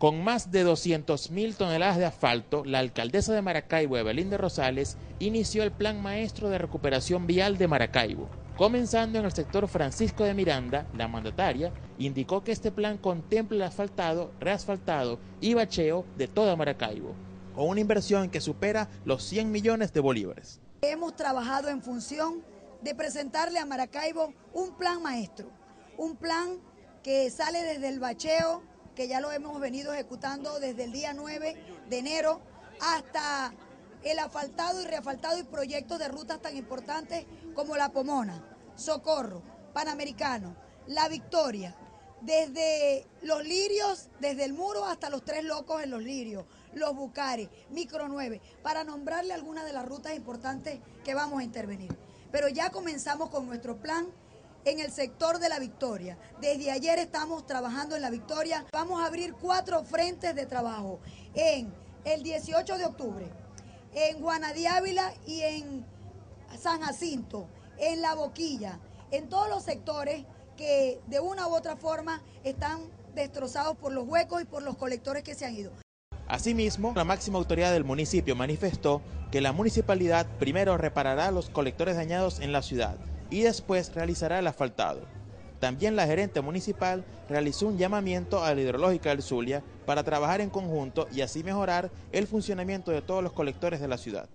Con más de 200.000 toneladas de asfalto, la alcaldesa de Maracaibo, Evelyn de Rosales, inició el Plan Maestro de Recuperación Vial de Maracaibo. Comenzando en el sector Francisco de Miranda, la mandataria indicó que este plan contempla el asfaltado, reasfaltado y bacheo de toda Maracaibo, con una inversión que supera los 100 millones de bolívares. Hemos trabajado en función de presentarle a Maracaibo un plan maestro, un plan que sale desde el bacheo, que ya lo hemos venido ejecutando desde el día 9 de enero hasta el asfaltado y reasfaltado y proyectos de rutas tan importantes como La Pomona, Socorro, Panamericano, La Victoria, desde los lirios, desde el muro hasta los tres locos en los lirios, los bucares, micro 9, para nombrarle algunas de las rutas importantes que vamos a intervenir. Pero ya comenzamos con nuestro plan en el sector de la Victoria. Desde ayer estamos trabajando en la Victoria. Vamos a abrir cuatro frentes de trabajo en el 18 de octubre, en Guanadiávila y en San Jacinto, en La Boquilla, en todos los sectores que de una u otra forma están destrozados por los huecos y por los colectores que se han ido. Asimismo, la máxima autoridad del municipio manifestó que la municipalidad primero reparará los colectores dañados en la ciudad y después realizará el asfaltado. También la gerente municipal realizó un llamamiento a la hidrológica del Zulia para trabajar en conjunto y así mejorar el funcionamiento de todos los colectores de la ciudad.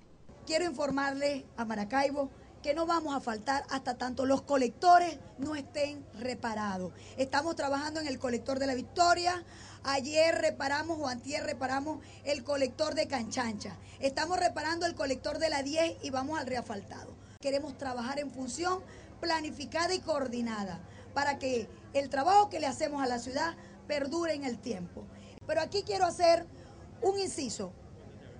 Quiero informarle a Maracaibo que no vamos a faltar hasta tanto los colectores no estén reparados. Estamos trabajando en el colector de la Victoria. Ayer reparamos o antier reparamos el colector de Canchancha. Estamos reparando el colector de la 10 y vamos al reasfaltado. Queremos trabajar en función planificada y coordinada para que el trabajo que le hacemos a la ciudad perdure en el tiempo. Pero aquí quiero hacer un inciso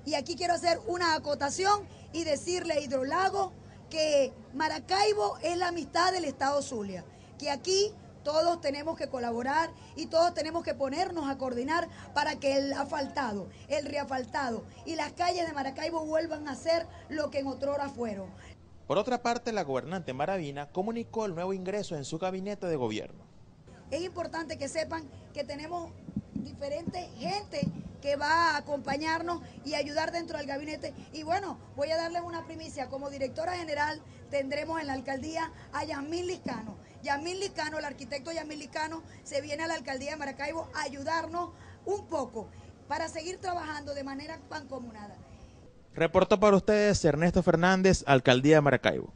y aquí quiero hacer una acotación y decirle a Hidrolago que Maracaibo es la amistad del Estado Zulia, que aquí todos tenemos que colaborar y todos tenemos que ponernos a coordinar para que el asfaltado, el reafaltado y las calles de Maracaibo vuelvan a ser lo que en otrora fueron. Por otra parte, la gobernante Maravina comunicó el nuevo ingreso en su gabinete de gobierno. Es importante que sepan que tenemos diferente gente que va a acompañarnos y ayudar dentro del gabinete. Y bueno, voy a darles una primicia. Como directora general tendremos en la alcaldía a Yamil Liscano. Yamil Liscano, el arquitecto Yamil Liscano, se viene a la alcaldía de Maracaibo a ayudarnos un poco para seguir trabajando de manera pancomunada. Reportó para ustedes Ernesto Fernández, Alcaldía de Maracaibo.